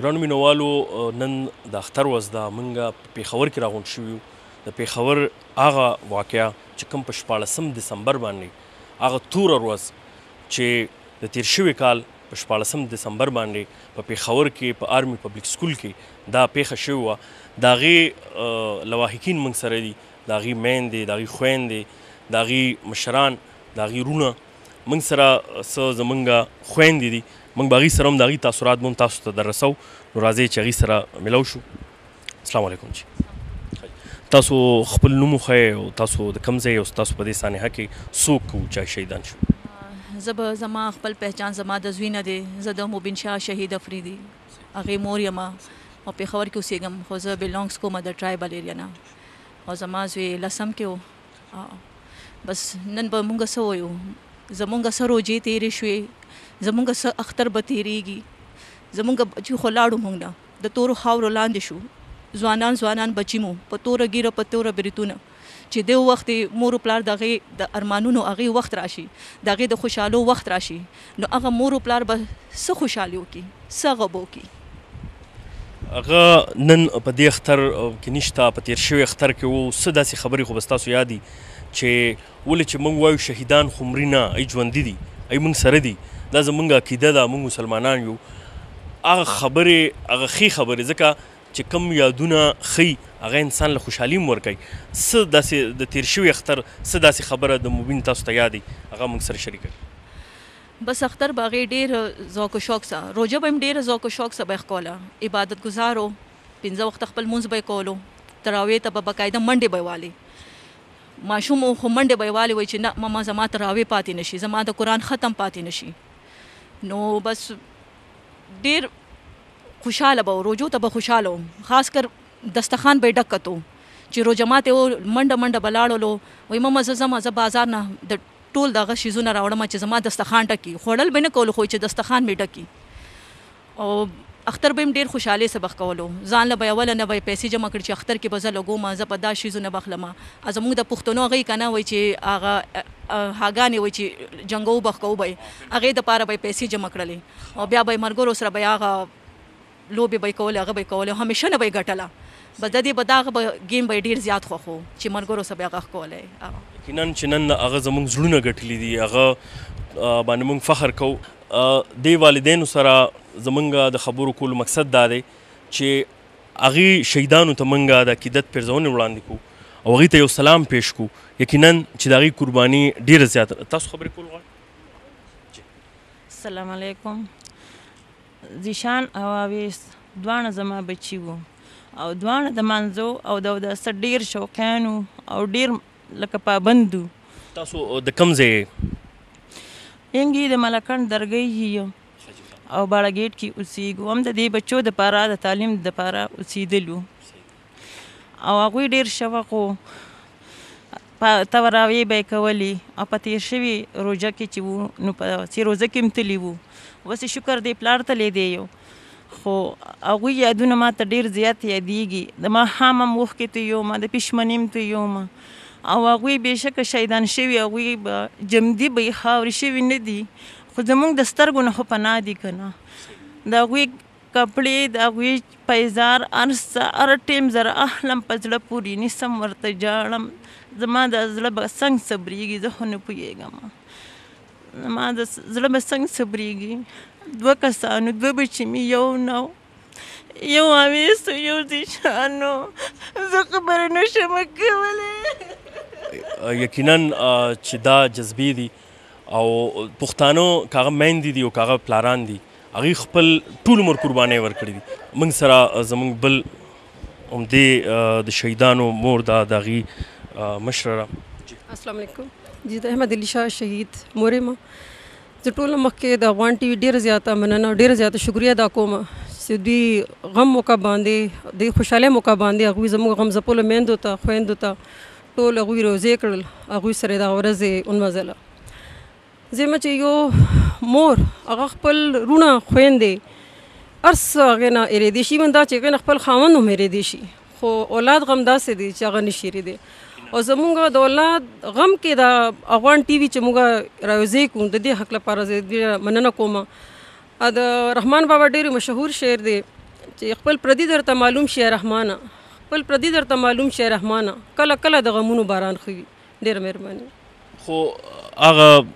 ګرانو مینوالو نن د اختر ورځ ده موږ په پېښور کې راغونډ شوي یو د پېښور هغه واقعه چې کوم په شپاړسم دسمبر باندې هغه توره ورځ چې د تېر شوي کال په شپاړسم دسمبر باندې په پېښور کې په آرمي پبلک سکول کې دا پېښه شوې وه د هغې لواحقین موږ سره دي د هغې میندې د هغې خویندې د هغې مشران د هغې وروڼه موږ سره څه زمونږ خویندې دي موږ به هغوی سره هم د هغوی تاثرات به هم تاسو ته در رسو نو راځئ چې هغوی سره ملو شو اسلام علیکم چې تاسو خپل نوم وښایئ او تاسو د کوم ځای او تاسو په دې سانحه کې څوک وو چې شهیدان شو زه به زما خپل پهچان زما د زوی نه دی زه د مبین شاه شهید افریدي هغې مور یم او پېښور کې اوسېږم خو زه بلونګس کوم د ټرایبل ایریا نه او زما زوی لسم کې و بس نن به مونږ څه وایو زمونږ څه روجې تیرې شوې زمونږ څه اختر به تیریږي زمونږ چې خو لاړو مونږ نه د تورو خاورو لاندې شو ځوانان ځوانان بچی مو په توره ګیره په توره بریتونه چې د وخت مور پلار دغه د ارمانونو هغه وخت راشي دغه د خوشحالو وخت راشي نو هغه مور و پلار به څه خوشحالي وکړي، څه هغه به وکړي؟ هغه نن په دې اختر کې نشته، په تېر شوي اختر کې و، څه داسې خبرې خو به ستاسو یاد وي چې ولې چې موږ وایو شهیدان خو مري نه، هغوی ژوندي دي، هغوی موږ سره دي، دا زموږ عقیده ده، موږ مسلمانان یو، هغه خبرې، هغه ښې خبرې، ځکه چې کوم یادونه ښيي هغه انسان له خوشحالي هم ورکوي څه داسې د تېر شوي اختر څه داسې خبره د مبین تاسو ته یاد وي هغه موږ سره شریکه کړي. بس اختر به هغې ډېر ذوق و شوق سره روژه به یې هم ډېر ذوق و شوق سره به یې ښکوله عبادت ګزار و پنځه وخته خپل لمونځ به یې کولو تراویح ته به باقاعده منډې به یې والې ماشوم و خو منډې به یې والې وایي چې نه ماما زما تراویح پاتې نه شي زما د قرآن ختم پاتې نه شي نو بس ډیر خوشحاله به و روژو ته به خوشحاله و خاص کر دستخان به یې ډک کتو چې روژه ماته و منډه منډه به لاړلو وایي ماما زه ځم زه بازار نه د ټول دغه شیزونه راوړم چې زما دستخان ډکی خوړل به نه کولو خو چې دستخان مې ډکی او اختر به هم ډیر خوشاله سبق کولو ځان له به اوله نه به پیسې جمع کړ چې اختر کې به زه لګوم زه په دا شیزونه بخلم زموږ د پښتنو هغه کنه وای چې هغه هاګانې وای چې جنګو بخکو به هغې دپاره به یې پیسې جمع کړلې او بیا به یې ملګرو سره به یې هغه لوبې به یې کولې، هغه به یې کولې او همیشه نه به یې ګټله. بس ددې به داغه به ګیم به یې ډېر زیات خوښ و چې ملګرو سره به یې هغه ښکولی. هغه. یقیناً چې نن هغه زموږ زړونه ګټلي دي، هغه باندې موږ فخر کوو. دې والدینو سره زموږ د خبرو کولو مقصد دا دی چې هغې شهیدانو ته موږ د عقیدت پېرزونې وړاندې کړو او هغوی ته یو سلام پېش کړو. یقیناً چې د هغوی قرباني ډېره زیاته ده. تاسو خبرې کول غواړئ؟ سلام علیکم ذیشان او اویس دواړه زما بچي وو او دواړه د مانځو او د اوداسه ډیر شوقیان وو او ډیر لکه پابند وو تاسو د کوم ځای انګي د ملکن درګۍ یو او باړه ګیټ کې اوسېږو هم د دې بچو د پاره د تعلیم د پاره اوسېدلو او هغوی ډیر شوق و په تراویح به کولی او په تیر شوی روزه کې چې وو نو په سی روزه کې هم تلی وو وسې شکر دی پلار ته لیدې یو خو هغوی یادونه ما ته ډیر زیات یادیږي د ما هم اوښکې ته یو ما د پښمنیم ته یو ما او هغوی بېشکه شهیدان شوي هغوی به جمدي به خاورې شوي نه دي خو زمونږ د سترګو نه خو پناه دي که نه د هغوی کپړې د هغوی پیزار هر څه هر ټیم زر اخلم په زړه پورې نیسم ورته جاړم زما د زړه به څنګه صبرېږي زه خو نه پوهېږم ما د زړه به څنګه صبرېږي دوه کسانو دوه بچي مې یو نه یو اویسو یو ذیشانو زه خبرې نشم کولی یقینا چې دا جذبې دي او پښتانه که هغه میندې دي او که هغه پلاران دي هغوی خپل ټول عمر قربانۍ ورکړي دي موږ سره زموږ بل همدې د شهیدانو مور ده د هغوی مشره ده السلام علیکم جی د احمد علي شاه شهید مور یم زه ټوله مخکې د افغان ټي وي ډېره زیاته مننه او ډېره زیاته شکریه ادا کوم چې دوی غم موقع باندې د خوشحالۍ موقع باندې هغوی زموږ غم ځپلو میندو ته خویندو ته ټول هغوی روزې کړل هغوی سره دغه ورځ یې ونمځله ځمه چې یو مور هغه خپل رونه خويندې ارس هغه نه ارې دي شي مندا چې هغه خپل خاوند هم ارې دي شي خو اولاد غم داسې دي چې هغه نشي ری دي او زمونږ د اولاد غم کې دا افغان ټي وي چې موږ راوځي کوم د دې حق لپاره زه دې مننه کوم ا د رحمان بابا ډېر مشهور شعر دی چې خپل پردي درته معلوم شي رحمانه خپل پردي درته معلوم شي رحمانه کله کله د غمونو باران خوي ډېر مهرباني خو هغه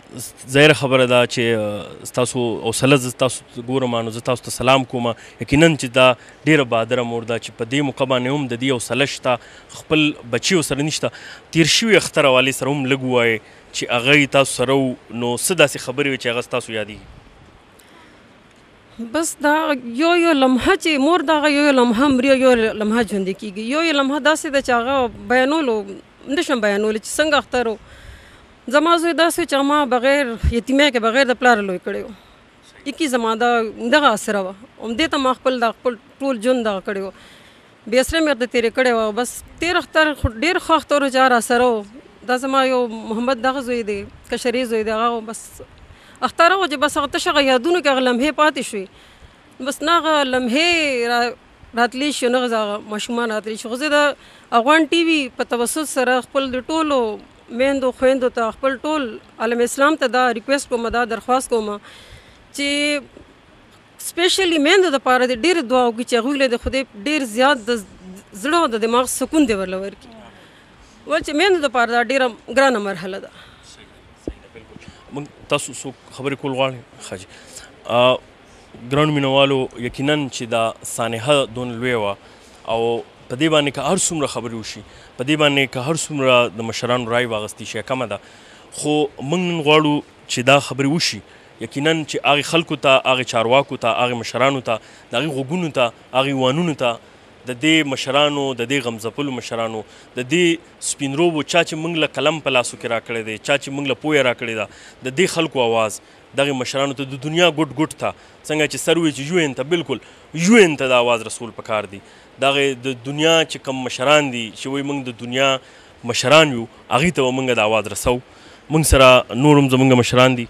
ظاهر خبره ده چې تاسو او سله ز تاسو ګورم نو ز تاسو ته سلام کوم یقینا چې دا ډیره بادره مور ده چې په دې موقع باندې هم د دې او سله شته خپل بچي سره نشته تیر شوی اختر والي سره هم لګوای چې هغه تاسو سره نو صدا سي خبرې چې هغه تاسو یادي بس دا یو یو لمحه چې مور دا یو یو لمحه مري یو لمحه ژوند کیږي یو یو لمحه داسې د چاغه بیانولو نشم بیانول چې څنګه اخترو زما زوی داسې چې ما بغیر یتیمه کې بغیر د پلار لوی کړو یکی زما دا دغه سره و هم دې ته ما خپل د خپل ټول ژوند دا کړو بې سره مېرده تېرې کړې وه او بس تېر اختر خو ډېر ښه اختر و چې راسره و دا زما یو محمد دغه زوی دی کشرې زوی دی هغه بس اختر و چې بس هغه تشه هغه یادونو کې هغه لمحې پاتې شوې بس نه هغه لمحې را راتلی شي نه هغه ماشومان راتلی شي خو زه د افغان ټي وي په توسط سره خپل د ټولو میندو خویندو ته خپل ټول عالم اسلام ته دا ریکوست کوم دا درخواست کوم چې سپیشلی میندو د پاره دې ډېرې دعا وکړي چې هغوی له دې خدای ډېر زیات د زړه او د دماغ سکون دې ورله ورکړي ول چې میندو د پاره دا ډېره ګرانه مرحله ده موږ تاسو څو خبرې کول غواړي خاجي ګران مینوالو یقینا چې دا سانحه دون لوی و او په دې باندې که هر څومره خبرې وشي په دې باندې که هر څومره د مشرانو رای واغستی شي کمه ده خو موږ نن غواړو چې دا خبرې وشي یقینا چې هغه خلکو ته، هغه چارواکو ته، هغه مشرانو ته، د هغه غوږونو ته، هغه ایوانونو ته، د دې مشرانو، د دې غم ځپلو مشرانو، د دې سپین روبو، چا چې موږ له قلم په لاسو کې راکړی دی، چا چې موږ له پوهه راکړې ده، د دې خلکو اواز، دغه مشرانو ته، د دنیا ګوټ ګوټ ته، څنګه چې سر وې چې یوین ته، بالکل یوین ته دا اواز رسول پکار دی، دغه د دنیا چې کوم مشران دي، چې وایي موږ د دنیا مشران یو هغوی ته به مونږ دا اواز رسوو مونږ سره نور هم زمونږ مشران دي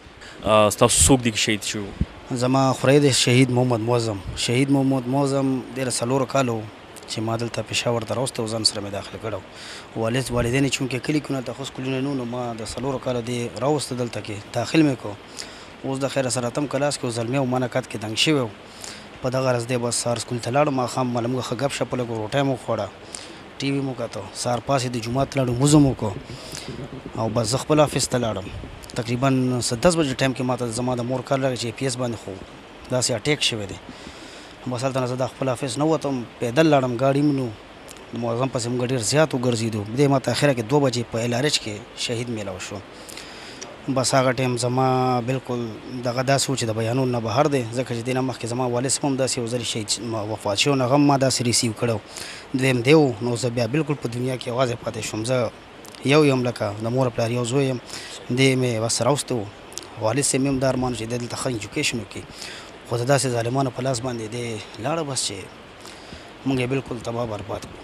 ستاسو څوک دي که شهید شوي وو. زما خوری دی شهید محمد معظم. شهید محمد معظم دی له څلورو کالو وو چی ما دلته پيشاور ته راوستی وو ځان سره می داخل کړی وو والد والدین چونکی کلی کی هلته خو سکولونه نه وو نو ما د څلورو کالو دی راوسته دلته کی داخل می کو اوس د خیره سره اتم کلاس کی وو زلمی وو مانه کد کی دنګ شوی وو په دغه رز دی بس سهار سکول ته لاړم ماښام مله مونږ ښه ګپ شپ ولګو روټی مو وخوړه ټي وي مو کتو سهار پاسېدو جومات لاړو لمونځ مو وکړو او بس زه خپل افس ته لاړم تقریبا څه دس بجې ټایم کې ما ته زما د مور کال راغی چې ای پي ایس باندې خو داسې اټیک شوی دی بس هلته نه زه د خپل افس نه وتم پیدل لاړم ګاډي هم نو د معظم پسې موږ ډېر زیات وګرځېدو دی ما ته اخره کې دوه بجې په ایل آر ایچ کې شهید میلاو شو بس هغه ټایم زما بلکل دغه داسې و چې د بیانول نه بهر دی ځکه چې دینه مخکې زما والد صاحب هم داسې یو ځل شهید وفات شو نه غم ما داسې ریسیو کړو دویم دی و نو زه بیا بلکل په دنیا کې یوازې پاتې شوم زه یو یم لکه د مور پلار یو زوی یم دی مې بس راوستو والد صاحب هم دا ارمان چې دلته ښه ایجوکیشن وکړي خو د داسې ظالمانو په لاس باندې دی لاړه بس چې موږ یې بالکل تباه برباد کړو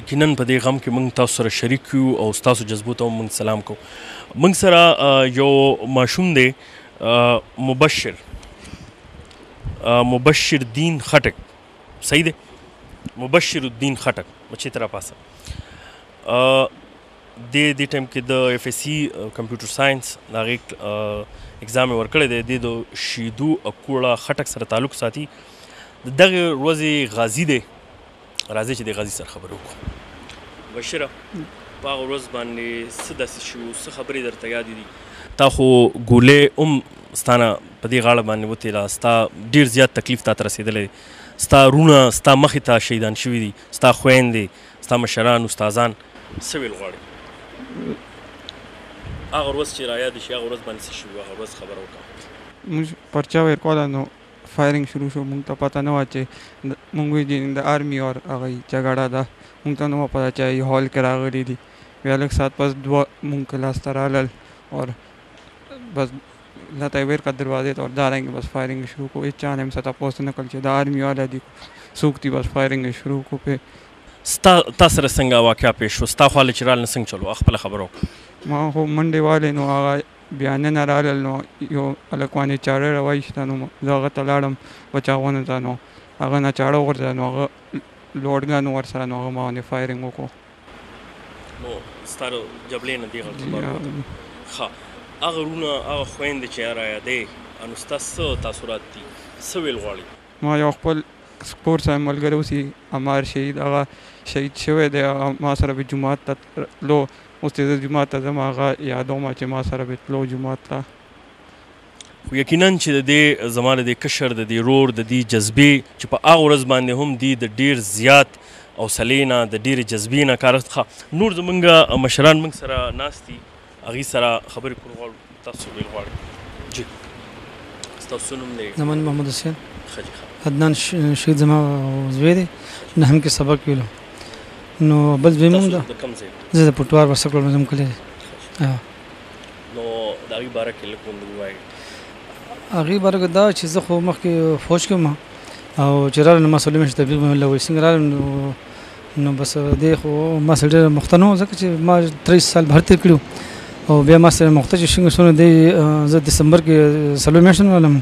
یقینا په دې غم کې موږ تاسو سره شریک یو او تاسو جذبو ته موږ سلام کوو موږ سره یو ماشوم دی مبشر مبشر دین خټک صحیح دی مبشر الدین خټک مچې تر پاسه دې دې ټایم کې د اف ایس سی کمپیوټر ساينس د هغې اګزام یې ورکړی دی دې د شیدو اکوړه خټک سره تعلق ساتي د دغه ورځې غازي دی راځي چې د غازي سره خبرې وکړو بشیره په هغه ورځ باندې څه داسې شو څه خبرې درته یادې دي تا خو ګولې هم ستانه په دې غاړه باندې وتیلا ستا ډیر زیات تکلیف تا ته رسیدلی ستا رونه ستا مخې ته شهیدان شوي دي ستا خویندې ستا مشران استادان څه ویل غواړي هغه ورځ چې رایا دي شي هغه ورځ باندې شي هغه ورځ خبر وکړه موږ پرچا ور کوله نو فایرینګ شروع شو موږ ته پته نه و چې موږ دي د آرمي او هغه جګړه ده موږ ته نو پته چې هال کې راغلي دي بیا لږ سات پس دوه موږ کلاس ته رالل او بس له تیبر کا دروازې ته ور دارنګې بس فایرنګ شروع کو هیچا نه هم څه تپوس نه کړ چې دا آرمی والا دي که څوک دي بس فایرنګ شروع کو پې ستا تا سره څنګه واقعا پیش شو ستا خواله چې رال نه څنګه چلو خپل خبرو ما خو منډې والې نو هغه بیا نه نه رالل نو یو الکوانې چاړه راوایسته نو زه هغه ته لاړم بچاغونو ته نو هغه نه چاړه وغورځه نو هغه لوډګن ورسره نو هغه ما باندې فایرنګ وکړو مو ستاره جبلې نه دی غلط خبر وته ها هغه رونه هغه خويند چې را یادې انو ستاسو تاثیرات دي سویل غواړي ما یو خپل سپور صاحب ملګری اوسي امار شهید هغه شهید شوی دی ما سره به جمعات ته تلو اوس چې زه جمعات ته ځم هغه یادوم چې ما سره به تلو جمعات ته خو یقیناً چې د دې زما د دې کشر د دې رور د دې جذبې چې په هغه ورځ باندې هم دی د ډیر زیات او سلینا د ډیر جذبې نه کار اخته نور زمونږ مشران موږ سره ناشتي اغي سره خبرې کول غواړو تاسو ویل غواړي جی تاسو نوم دی زمان محمد حسین خجی عدنان شهید زما زوی دی نه هم کې سبق ویلو نو بل دوی مونږ زه د پټوار وسکلو زم کلی نو دا وی باره کې لکه موږ وایي هغه باره کې دا چې زه خو مخکې فوج کې ما او چې را نه مسولې مې تبلیغ مې لوي څنګه را نو بس دې خو ما سره ډېر مختنو ځکه چې ما 30 سال بهر تیر کړو او بیا ما سره مخته چې څنګه سونه دې زه دسمبر کې سلو میشن ولم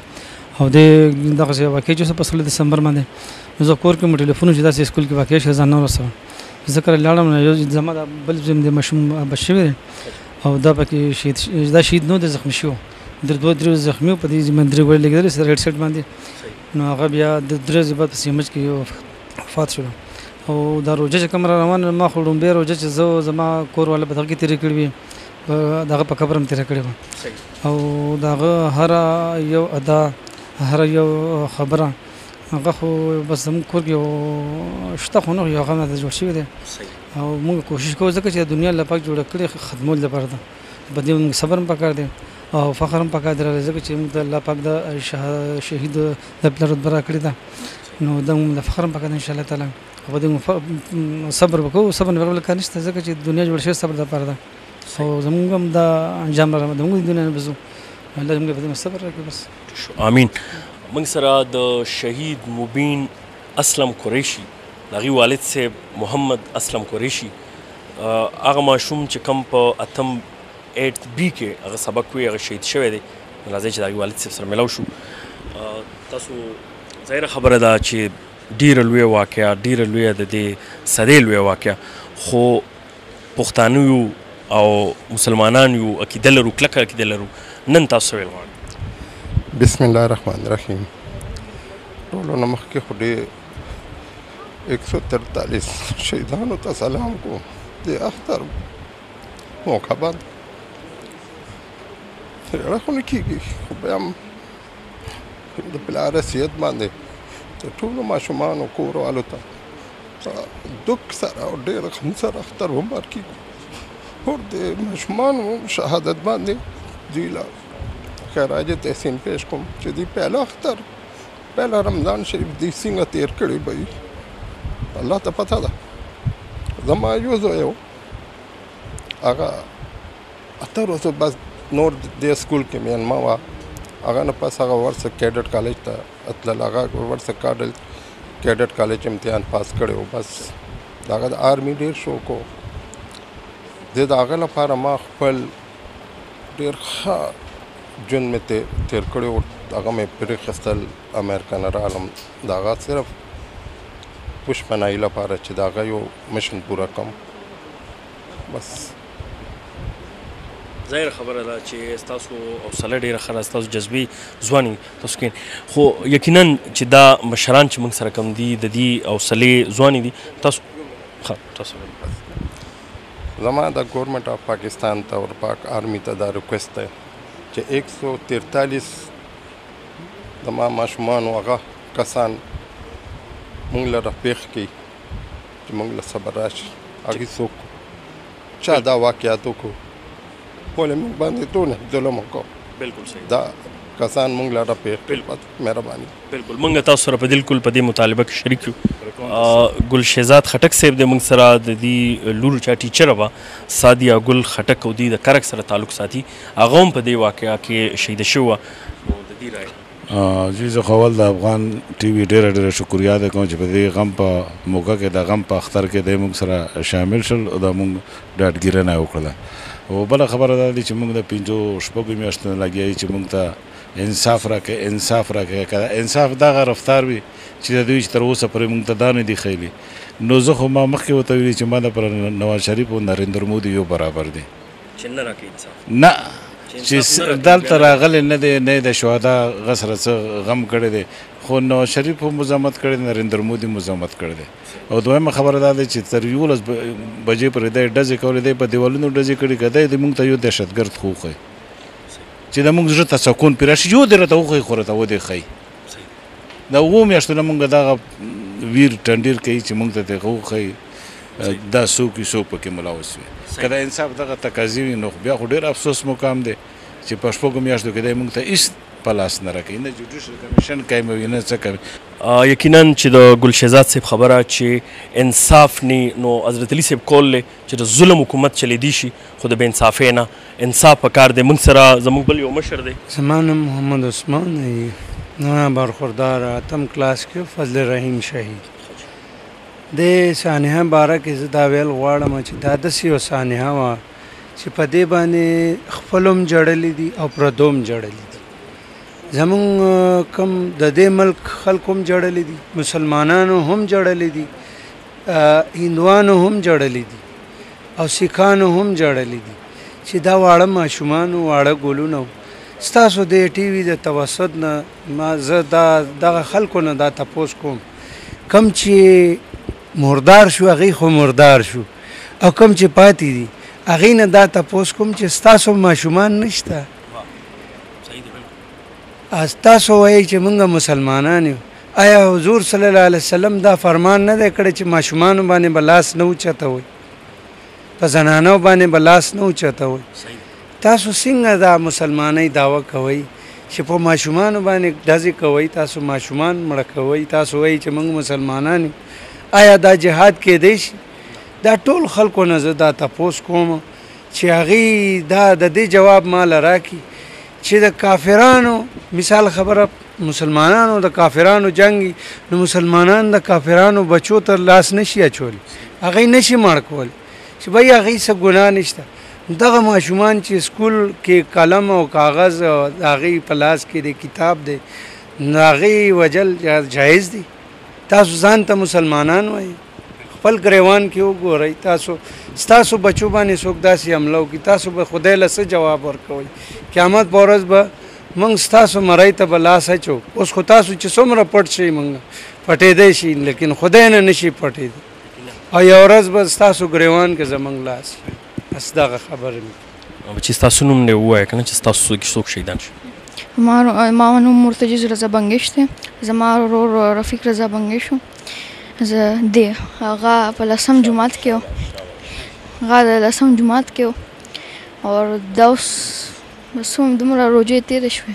او د دغه څه واقع چې په سلو دسمبر باندې زه کور کې مو ټلیفون چې داسې سکول کې واقع شې ځان نور سره ذکر لاړم نه یو زما بل زم د مشم بشوي او دا پکې شهید دا شهید نو د زخمی شو د دوه درو زخمی په دې ځمن درې ګولې لګیدل سره هډ سیټ باندې نو هغه بیا د درې ځبه په سیمج کې وفات شو او دا روجه چې کوم را روان ما خو ډومبه روجه چې زه زما کور ولا په دغه کې تیرې کړې دغه په قبرم تیر کړی و او دغه هر یو ادا هر یو خبره هغه خو بس زموږ کور کې شته خو نو یو غنه د جوړ شوی دی او موږ کوشش کوو ځکه چې دنیا الله پاک جوړ کړی خدمت لپاره ده په دې موږ صبر هم پکار دی او فخر هم پکار دی ځکه چې موږ د الله پاک د شهید د پلار رتبه راکړې ده نو دا موږ د فخر هم پکار دی ان شاء الله تعالی په دې موږ صبر وکړو صبر نه بل کار نشته ځکه چې دنیا جوړ شوی صبر لپاره ده او زمونږ هم دا انجام را ده موږ دنیا نه بزو الله موږ په دې صبر راکړي بس امين موږ سره د شهید مبین اسلم قریشي د هغوی والد صاحب محمد اسلم قریشي هغه ماشوم چې کوم په اتم ایټ بي کې هغه سبق وی هغه شهید شوی دی راځي چې د هغوی والد صاحب سره ملاو شو تاسو ظاهره خبره ده چې ډیره لوی واقعیا ډیره لوی د دې سره لوی واقعیا خو پښتانه یو او مسلمانان یو عقیده لرو کلکه عقیده لرو نن تاسو ویل غواړم بسم الله الرحمن الرحیم ټولو نه مخکې خو ډېر ایک سو ترتالیس شهیدانو ته سلام کوم د اختر موقع باندې څېړه خو نه کېږي خو بیا هم د پلار حیثیت باندې د ټولو ماشومانو کوروالو ته دک سره او ډېر غم سره اختر مبارک کیږي پر دې ماشومانو شهادت باندې دوی له خراج تحسین پیش کوم چې دی پهلا اختر پهلا رمضان شریف دی څنګه تیر کړی به الله ته پته ده زما یو زوی و هغه اته ورځو بس نور د سکول کې میلمه وه هغه نه پس هغه ورسه کیډټ کالج ته اتلل هغه ورسه کاډل کیډټ کالج امتحان پاس کړی او بس هغه د آرمی ډیر شوق و زه د هغه لپاره ما خپل ډیر ښه ژوند مې تیر کړی او هغه مې پرېخستل امریکا نه رالم د هغه صرف پوشپنایي لپاره چې د هغه یو مشن پوره کړم بس ظاهر خبره ده چې تاسو حوصله ډیره خره تاسو جذبي ځواني تاسو کې خو یقینا چې دا مشران چې موږ سره کم دي د دې حوصله ځواني دي تاسو خا تاسو زما د ګورنمنت اف پاکستان ته او پاک آرمي ته دا ریکوست ده چې 143 د ما ماشومان هغه کسان مونږ لره پیښ کی چې موږ له صبر راشي هغوی څوک چا دا واقعیت وکړو ولې موږ باندې دونه ظلم وکړو بالکل صحیح دا کسان موږ لاره پیر کړل مهرباني بالکل موږ تاسو سره په بالکل په دې مطالبه کې شریک یو ګل شهزاد خټک صاحب د موږ سره د دې لور چا ټیچر وا سادیا ګل خټک او دې د کرک سره تعلق ساتي هغه هم په دې واقعیا کې شهید شو نو د دې رائے جی زه خو اول د افغان ټی وی ډیره ډیره شکریا ده کوم چې په دې غم په موقع کې د غم په اختر کې د موږ سره شامل شل او د موږ ډاډګیرنه وکړه او بل خبره ده چې موږ د پینځو شپږو میاشتو لګیای چې موږ ته انصاف راکې انصاف راکې کړه انصاف دغه رفتار وي چې د دوی تر اوسه پرې موږ ته دانه دی خېلي نو زه خو ما مخکې وته ویلي چې ما د پر نواز شریف او نریندر مودي یو برابر دي چې نه راکوي انصاف نه چې دلته راغلی نه دی نه د شهدا غسر څه غم کړی دی خو نواز شریف هم مزاحمت کړی نریندر مودي مزاحمت کړی دی او دویمه خبره دا ده چې تر یولس بجې پورې دی ډزې کولې دی په دیوالونو ډزې کړي که دی موږ ته یو دهشتګرد خو وښي چې د موږ زړه ته سکون پرې راشي یو دی راته وښي خو راته ودې ښي د اوو میاشتو نه موږ دغه ویر ټنډیر کوي چې موږ ته دغه وښي دا څوک وي څوک پکې ملوث وي که د انصاف دغه تقاضې وي نو بیا خو ډېر افسوس مقام دی چې په شپږو میاشتو کې دی موږ ته هیڅ په لاس نه راکوي نه جوډیشل کمیشن قایموي نه څه کوي یقینا چې د ګل شهزاد صاحب خبره چې انصاف نی نو حضرت علي صاحب کول له چې د ظلم حکومت چلی دی شي خو د بې انصافۍ نه انصاف په کار دی موږ سره زموږ بل یو مشر دی زما نوم محمد عثمان دی نه برخوردار اتم کلاس کې فضل رحیم شهید دې سانحه باره کې زه دا ویل غواړم چې دا داسې یوه سانحه وه چې په دې باندې خپل هم جړلې دي او پردو هم جړلې دي زمونږ کم د دې ملک خلکو هم جړلې دي مسلمانانو هم جړلې دي هندوانو هم جړلې دي او سیکانو هم جړلې دي چې دا واړه ماشومان واړه ګلونه ستاسو د ټي وي د توسط نه ما زه دا دغه خلکو نه دا تپوس کوم کم چې مردار شو هغه خو مردار شو او کم چې پاتې دي هغه نه دا تپوس کوم چې ستاسو ماشومان نشته تاسو وایي چې موږ مسلمانان یو آیا حضور صلی الله علیه وسلم دا فرمان نه دی کړی چې ماشومان باندې بلاس نه اوچته وي په زنانو باندې بلاس نه اوچته وي تاسو څنګه دا مسلمانۍ دعوه کوئ چې په ماشومانو باندې ډزې کوئ، تاسو ماشومان مړه کوئ، تاسو وایئ چې موږ مسلمانان یو، ایا دا جهاد کیدای شي؟ دا ټول خلکو نه زه دا تپوس کوم چې هغوی دا د دې جواب ماله راکړي چې د کافرانو مثال خبره مسلمانانو د کافرانو جنګ وي نو مسلمانان د کافرانو بچو ته لاس نه شي اچولی، هغوی نه شي مړ کولی. چې بای هغه څه ګناه نشته دغه ماشومان چې سکول کې قلم او کاغذ او هغه په لاس کې د کتاب دی ناغي وجل جایز دي تاسو ځان ته مسلمانان وای خپل گریوان کې وګورئ تاسو تاسو بچو باندې څوک داسې حمله وکړي تاسو به خدای له څه جواب ورکوئ قیامت په ورځ به موږ ستاسو مرای ته به لاس اچو اوس خو تاسو چې څومره پټ شئ موږ پټېدای شي لیکن خدای نه نشي پټېدی او یو ورځ به ستاسو ګریوان کې زمونږ لاس بس دغه خبره مې او چې ستاسو نوم نه وایي کنه چې ستاسو کې څوک شهیدان شي ما ما نوم مرتجز رضا بنګش دی زما ورور رفیق رضا بنګش زه دی هغه په لسم جماعت کې هغه د لسم جماعت کې او دا اوس مسوم دومره روجې تیر شوې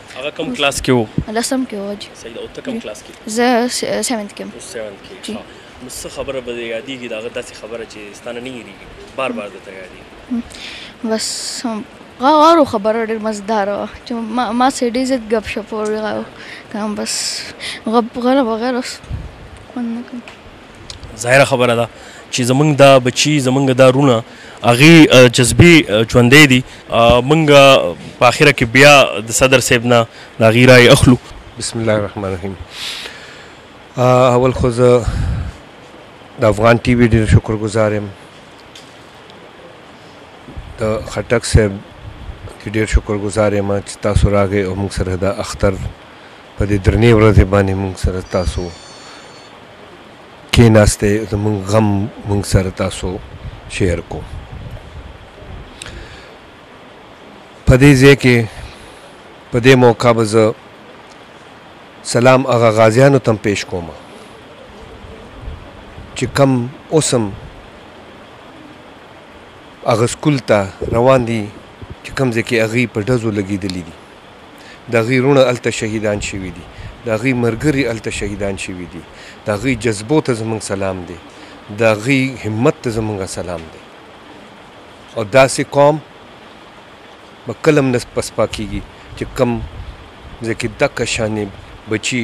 هغه کوم کلاس کې وو لسم کې وو جی صحیح ده او ته کوم کلاس کې زه 7th کې اوس 7th کې جی نو څه خبره به یادېږي دا داسې خبره چې ستانه نه یریږي بار بار درته یادېږي بس غاورو خبره ډېر مزدار و چې ما ما سې ډېر زیات غب شپ ورغاو کوم بس غب غره بغیر اوس ظاهره خبره ده چې زمونږ دا بچي زمونږ دا رونه هغه جذبي ژوندې دي مونږ په اخره کې بیا د صدر صاحب نه دا غیرای اخلو بسم الله الرحمن الرحیم اول خو زه د افغان ټي وي ډیر شکر گزار یم د خټک صاحب ډیر شکر گزار یم چې تاسو راغی او موږ سره د اختر په دې درنې ورځې باندې مونږ سره تاسو کېناسته زمونږ غم مونږ سره تاسو شیر کو په دې ځای کې په دې موقع به زه سلام هغه غازیانو تم پیش کوم چې کم اوسم هغه سکول ته روان دي چې کم ځکه هغه په ډزو لګیدلې دي د هغوی وروڼه هلته شهیدان شوي دي، د هغوی ملګري هلته شهیدان شوي دي، د هغوی جذبو ته زموږ سلام دی، د هغوی همت ته زموږ سلام دی او داسې قوم به کله هم نه پسپا کېږي چې کوم ځای کې دغه شانې بچي